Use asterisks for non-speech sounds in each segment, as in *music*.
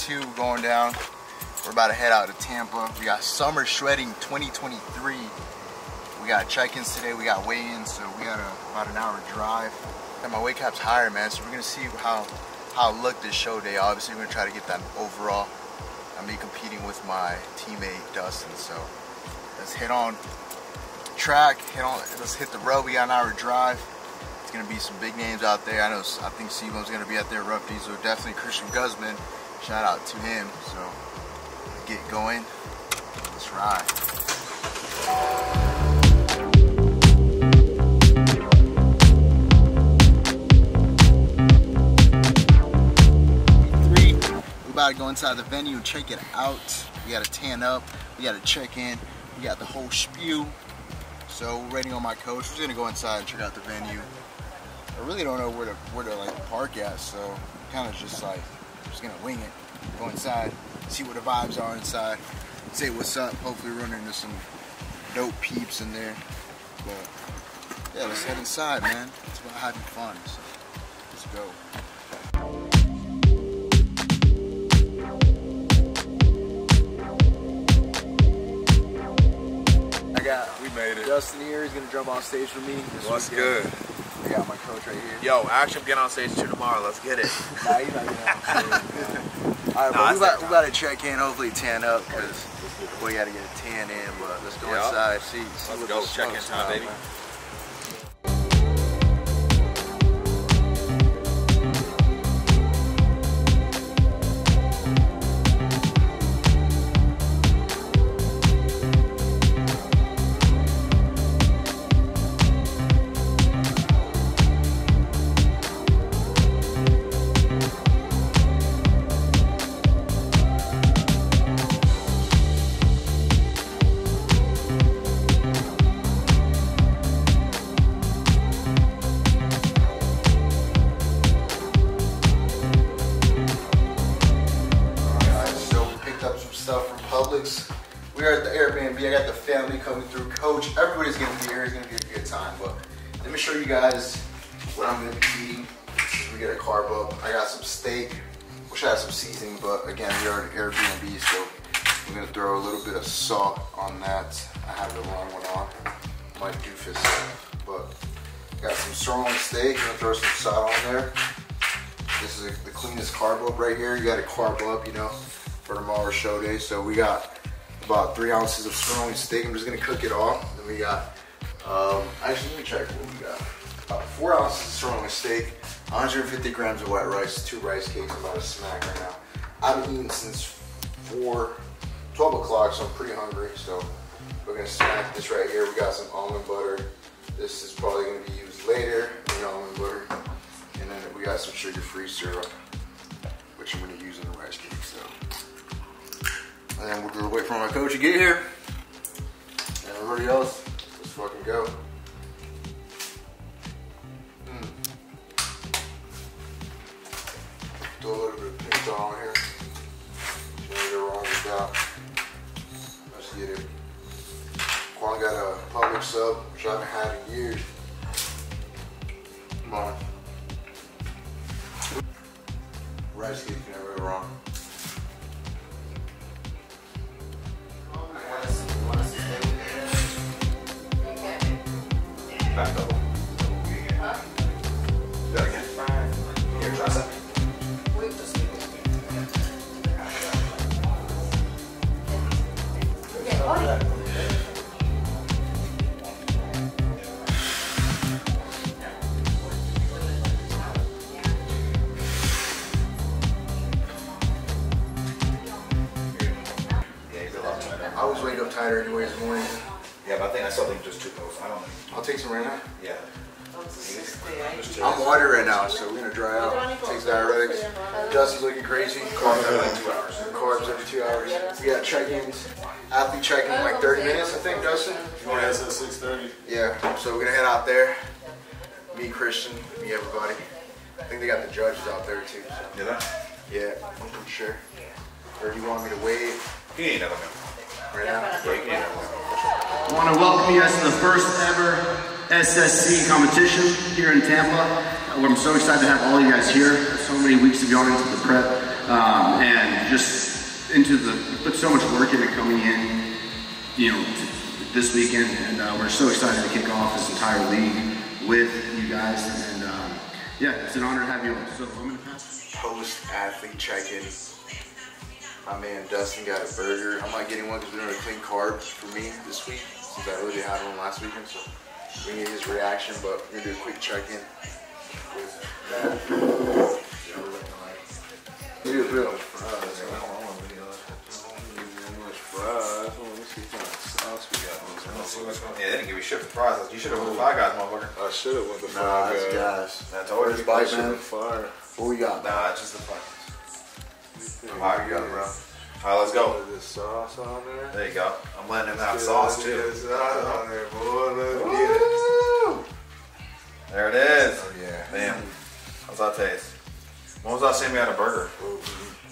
two going down. We're about to head out to Tampa. We got Summer Shredding 2023. We got check-ins today. We got weigh-ins, so we got a, about an hour drive. And my weight cap's higher, man. So we're gonna see how how it looked this show day. Obviously, we're gonna try to get that overall. I'm be competing with my teammate Dustin. So let's hit on track. Hit on. Let's hit the road. We got an hour drive. It's gonna be some big names out there. I know. I think Simo's gonna be out there. Rough Diesel. Definitely Christian Guzman. Shout out to him. So get going. Let's ride. About to go inside the venue and check it out. We gotta tan up, we gotta check in, we got the whole spew. So waiting on my coach. We're gonna go inside and check out the venue. I really don't know where to where to like park at, so kind of just like just gonna wing it. Go inside, see what the vibes are inside, say what's up. Hopefully run into some dope peeps in there. But yeah, let's head inside, man. It's about having fun. So let's go. I got We made it. Justin here. He's gonna jump on stage for me. This What's weekend. good? I got my coach right here. Yo, actually, I'm getting on stage too tomorrow. Let's get it. *laughs* Nah, he's not getting on stage. *laughs* All right, Nah, but we got, we got to check in. Hopefully, tan up because we got to get a tan in. But let's go Yeah. inside. See, see Let's what go. the Check-in time, baby. man. The family coming through. Coach, everybody's gonna be here. It's gonna be a good time. But let me show you guys what I'm gonna be eating. We get a carb up. I got some steak. Wish I had some seasoning, but again, we are at Airbnb, so I'm gonna throw a little bit of salt on that. I have the wrong one on. My doofus, but got some sirloin steak. I'm gonna throw some salt on there. This is the cleanest carb up right here. You got to carb up, you know, for tomorrow's show day. So we got about three ounces of sirloin steak. I'm just gonna cook it all. Then we got, um, actually let me check what we got. About four ounces of sirloin steak, 150 grams of white rice, two rice cakes. About to smack right now. I've been eating since four, 12 o'clock, so I'm pretty hungry. So we're gonna smack this right here. We got some almond butter. This is probably gonna be used later. The almond butter. And then we got some sugar-free syrup, get here. And everybody else, let's fucking go. Mm. Throw a little bit of pink on here. Go wrong with that. Let's get it. Quan got a Publix sub, which I haven't had in years. Come on. Rice cake can never go wrong. Always wake up anyways in the morning. Yeah, but I think I still think just two close. I don't know. I'll take some right now. Yeah. I'm water right now, so we're gonna dry out. Takes diuretics. Dustin's looking crazy. Carbs every like two hours. Carbs every two hours. We got check-ins. Athlete check-in in like 30 minutes, I think, Dustin. Yeah, it's at six thirty. Yeah, so we're gonna head out there. Me, Christian, me, everybody. I think they got the judges out there too. So. Did that? Yeah, I'm pretty sure. Or do you want me to wait He ain't never know. I want to welcome you guys to the first ever SSC competition here in Tampa. I'm so excited to have all you guys here. So many weeks of going into the prep. um, and just into the put so much work into coming in, you know, this weekend, and uh, we're so excited to kick off this entire league with you guys, and um, yeah, it's an honor to have you on. So I'm gonna pass. Post athlete check-in. My man Dustin got a burger. I'm not getting one because we're doing a clean carb for me this week since I really had one last weekend. So we need his reaction, but we're gonna do a quick check-in with that. Look at Bill. Yeah, they didn't give you shit for fries. You should have went with Five Guys, motherfucker. I should have went the Nah, it's guys. guys. That's all Where's Bite Man? have fire. What we got? Nah, just the Five Guys. Five Guys, bro. All right, let's go. Put this sauce on there. There you go. I'm letting him have sauce too. Get sauce on there, boy. Let's get it. There it is. Oh yeah. Damn. How's that taste? When was the last time you had a burger?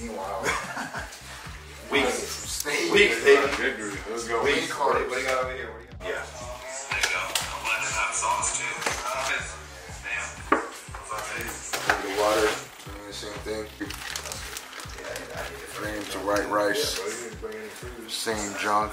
Meanwhile, *laughs* Weeks. steak. Weeks, baby. Good grease. Let's go. Weeks. What do you- what got over here? What do you got? Yeah. There you go. I'm letting it have sauce too. Damn. How's that taste? The water, doing the same thing. White rice, Bro, you didn't bring any food. same junk.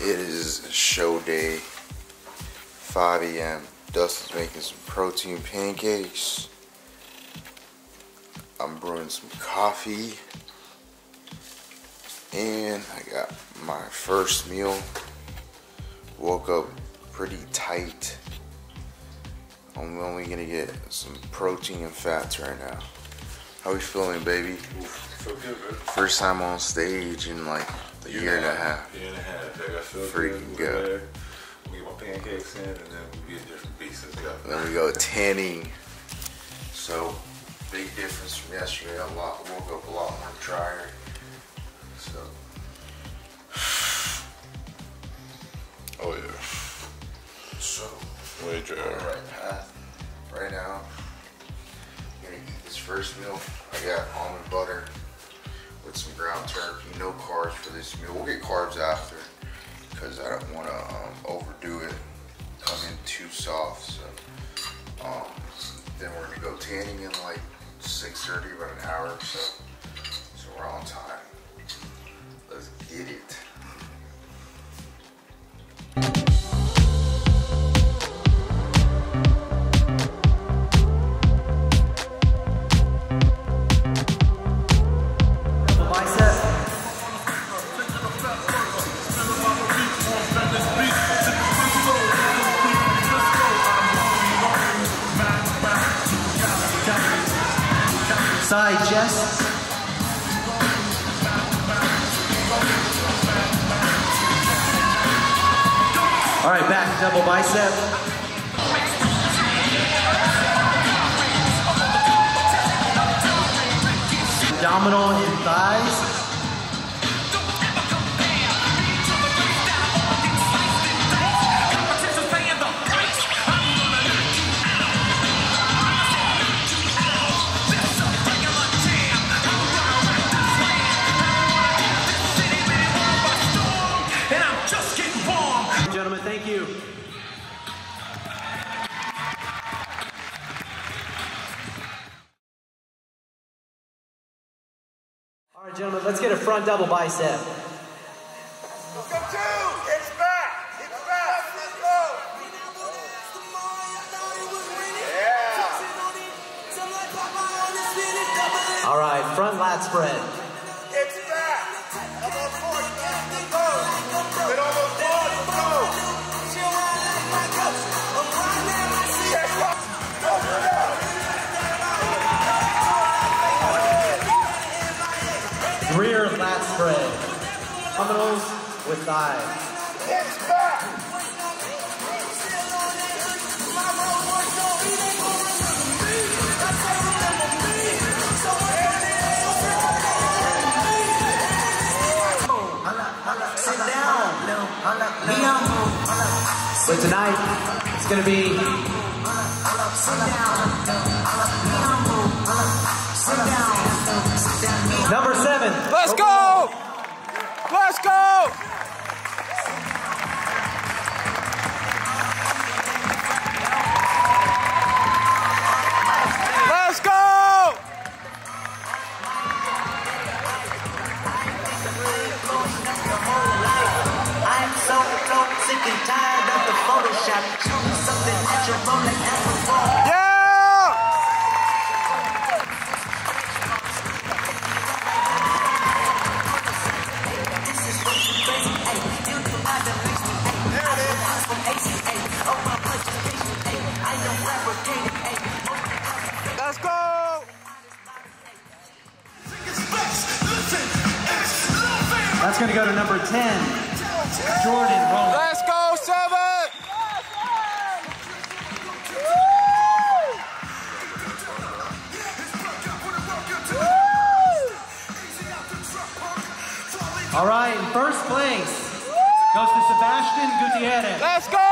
It is show day, 5 a.m. Dustin's making some protein pancakes. I'm brewing some coffee. And I got my first meal. Woke up pretty tight. I'm only gonna get some protein and fats right now. How we feeling, baby? Feel good. First time on stage in like a year and a half. Year and a half. Like, I feel Freaking good. good. We're there. We get my pancakes in, and then we get different pieces. Then we go tanning. So big difference from yesterday. I woke Way on the right path right now. gonna eat this first meal. I got almond butter with some ground turkey. No carbs for this meal. We'll get carbs after because I don't want to um, overdo it. Come in too soft. So um, then we're gonna go tanning in like 6:30, about an hour or. So All right, back double bicep. Abdominal and thighs. Gentlemen, let's get a front double bicep. All right, front lat spread. Abdominals with thighs. Sit down. But tonight, it's gonna be Number seven. Let's go! 10. Jordan Rowan. Let's go, seven! All right, in first place goes to Sebastian Gutierrez. Let's go!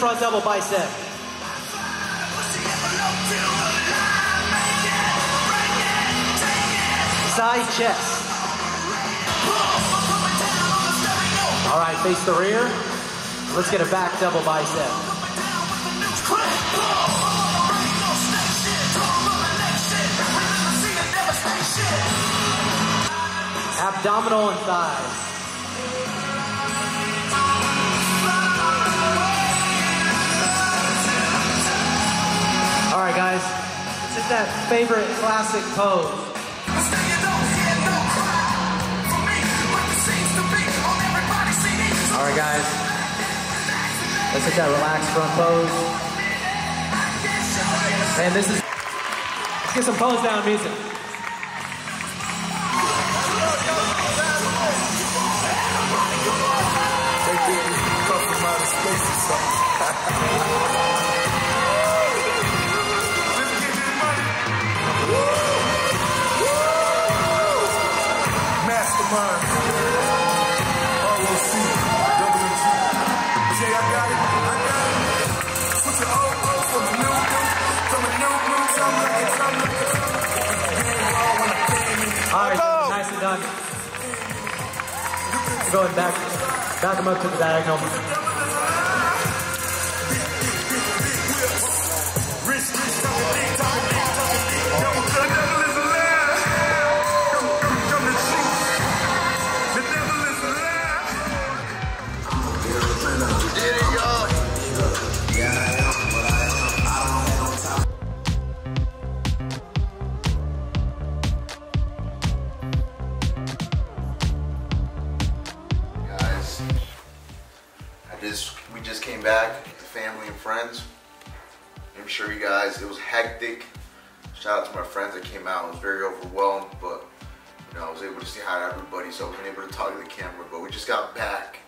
Front double bicep. Side chest. All right, face the rear. Let's get a back double bicep. Abdominal and thighs. All right, guys. It's that favorite classic pose. All right, guys. Let's hit that relaxed front pose. Man, this is. Let's get some pose down music. *laughs* All right, nicely done. Going back, back them up to the diagonal. Back, family and friends. I'm sure you guys, it was hectic. Shout out to my friends that came out. I was very overwhelmed, but you know, I was able to say hi to everybody, so I wasn't able to talk to the camera. But we just got back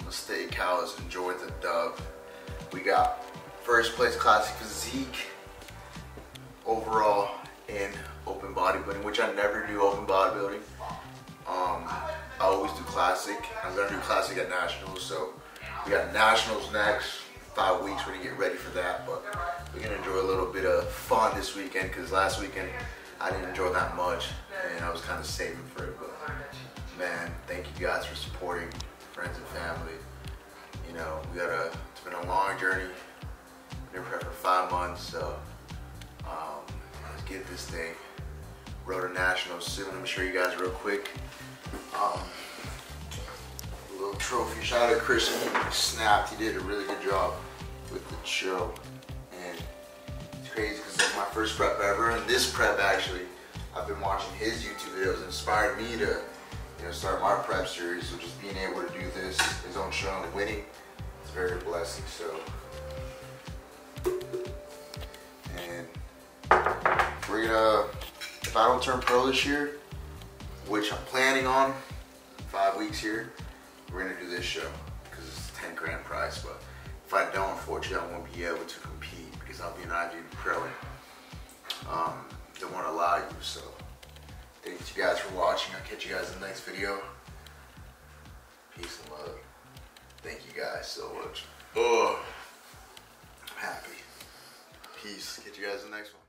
on the steakhouse, enjoyed the dub. We got first place classic physique overall in open bodybuilding, which I never do open bodybuilding. Um, I always do classic. I'm gonna do classic at nationals, so we got nationals next. Five weeks, we're gonna get ready for that, but we're gonna enjoy a little bit of fun this weekend because last weekend I didn't enjoy that much, and I was kind of saving for it. But man, thank you guys for supporting friends and family. You know, we got a it's been a long journey. Been prepping for five months, so um, let's get this thing Road to Nationals soon. I'm gonna show you guys real quick. Um, little trophy. Shout out to Christian. He snapped. He did a really good job with the show. And it's crazy because it's my first prep ever. And this prep actually, I've been watching his YouTube videos inspired me to you know, start my prep series. So just being able to do this, his own show and winning, it's very blessing. So, and we're gonna, if I don't turn pro this year, which I'm planning on, five weeks here, we're gonna do this show because it's a 10 grand prize. But if I don't, unfortunately, I won't be able to compete because I'll be an IFBB pro. Um, they won't allow you. So, thank you guys for watching. I'll catch you guys in the next video. Peace and love. Thank you guys so much. Oh, I'm happy. Peace. Catch you guys in the next one.